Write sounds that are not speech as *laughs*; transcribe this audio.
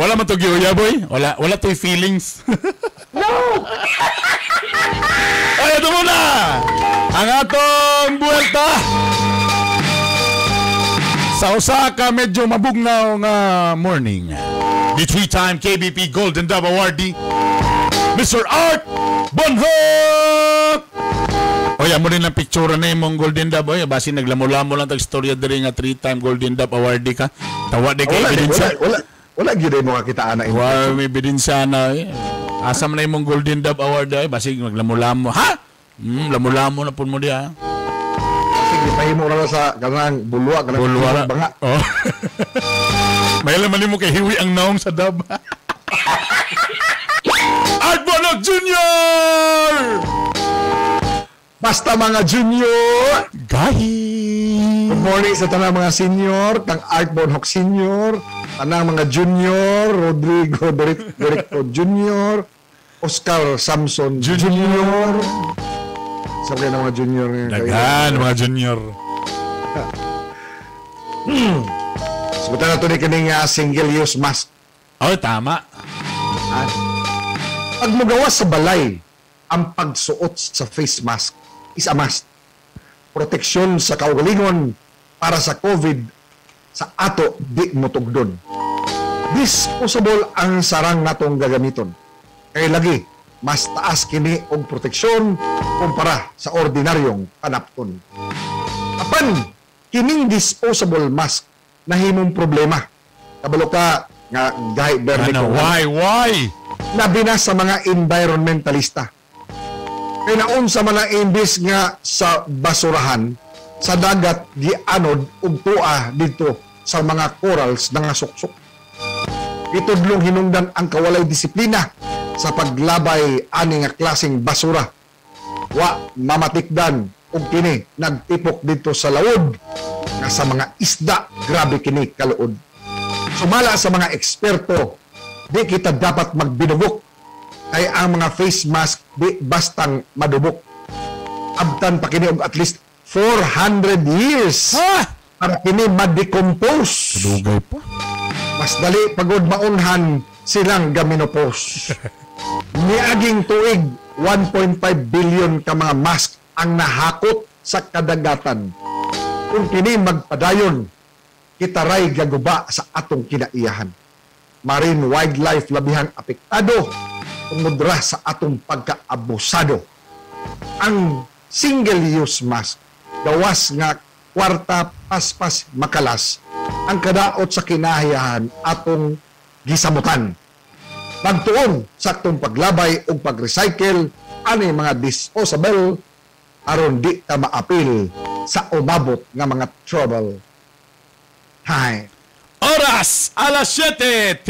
Wala man to giuya, boy. Wala, wala to'y feelings. No! *laughs* Ay, ito muna! Ang atong buwelta! Sa Osaka, medyo mabugnaw nga morning. The three-time KBP Golden Dove Awardee, Mr. Art Bonhoc! Oy, amo rin ang picture na yung Golden Dove. Oy, basi naglamulamo lang tag storya diri nga three-time Golden Dove Awardee ka. Tawa di kay Wala, wala, wala, wala, gyud mo kakitaan na imo. Wow, may ebidensya na. Eh. Asam na yung Golden Dove Award ay basi maglamulamo. Ha? Hmm, lamulamo na pun mo diya. Sige, pahimo ra sa kanang bulwa, kanang Bulwara. banga. Oh. *laughs* May laman mo kay Hiwi ang naong sa dab. *laughs* Art Bonok Jr. Basta mga junior, Gahi. Good morning sa tanang mga senior, kang Art Bonhoc Senior, tanang mga junior, Rodrigo Doricto Junior, Oscar Samson Junior. Junior. Sabi ng mga junior ngayon. Dagan mga junior. *clears throat* Sabutan na ito ni kaning uh, single-use mask. Oh, tama. Pag magawas sa balay, ang pagsuot sa face mask is a must. Proteksyon sa kaugalingon para sa COVID sa ato di mutugdon. Disposable ang sarang natong gagamiton. Kay lagi, mas taas kini og proteksyon kumpara sa ordinaryong panapton. Apan, kining disposable mask nahimong problema. Kabalo ka nga gahi berli Ano, ko why, why? labi na sa mga environmentalista. Kaya naunsa man ang imbis nga sa basurahan, sa dagat gianod ug tua dito sa mga corals nga suksok. Itudlong hinungdan ang kawalay disiplina sa paglabay ani nga klaseng basura. Wa mamatikdan ug kini nagtipok dito sa laod nga sa mga isda grabe kini kaluod. Sumala sa mga eksperto, di kita dapat magbinugok kay ang mga face mask di bastang madubok. Abtan pa kini og at least 400 years Ha? para kini ma-decompose. Dugay pa. Mas dali pagod maunhan silang gaminopause. *laughs* Niaging tuig 1.5 billion ka mga mask ang nahakot sa kadagatan. Kung kini magpadayon, kita ray gaguba sa atong kinaiyahan. Marine wildlife labihang apektado tungod ra sa atong pagkaabusado. Ang single-use mask gawas nga kwarta paspas makalas ang kadaot sa kinahiyahan atong gisamutan. Pagtuon sa atong paglabay o pag-recycle ani mga disposable aron di ta maapil sa umabot nga mga trouble. Hi. Oras, alas 7.13.